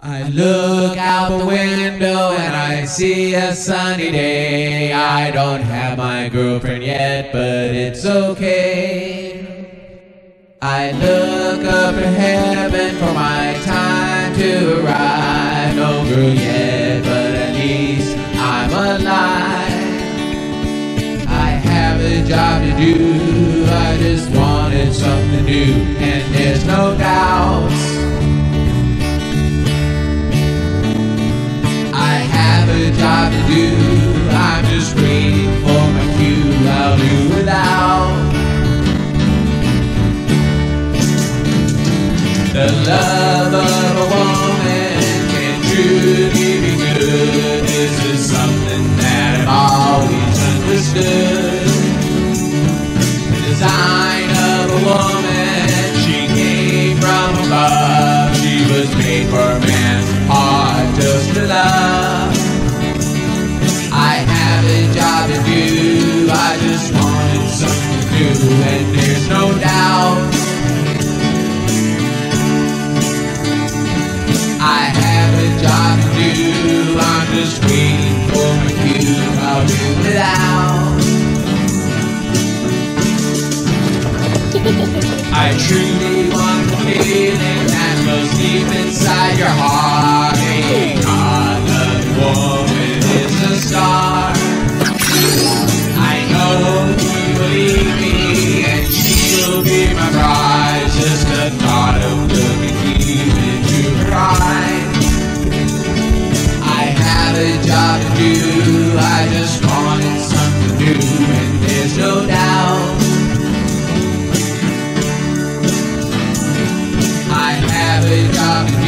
I look out the window and I see a sunny day. I don't have my girlfriend yet, but it's okay. I look up to heaven for my time to arrive. No girl yet, but at least I'm alive. I have a job to do. I just wanted something new, and there's no doubts. The love of a woman can truly be good. This is something that I've always. The design of a woman, she came from above. She was made for heart just to love. I have a job to do. I just wanted something new, and there's no doubt. I truly want the feeling that goes deep inside your heart. A God-loving woman is a star. I know you believe me, and she'll be my bride. Just the thought of looking deep into her eyes. I have a job to do. Job.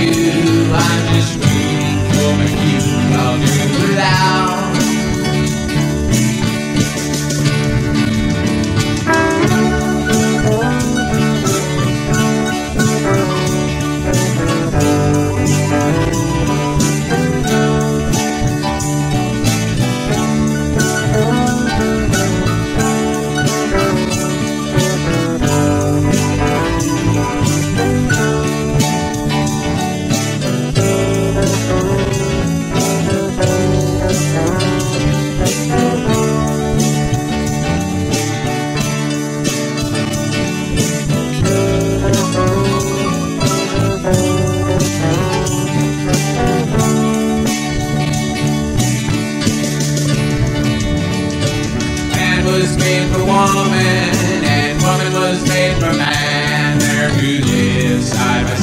I'm just waiting for my was made for woman, and woman was made for man. There who lives side by side.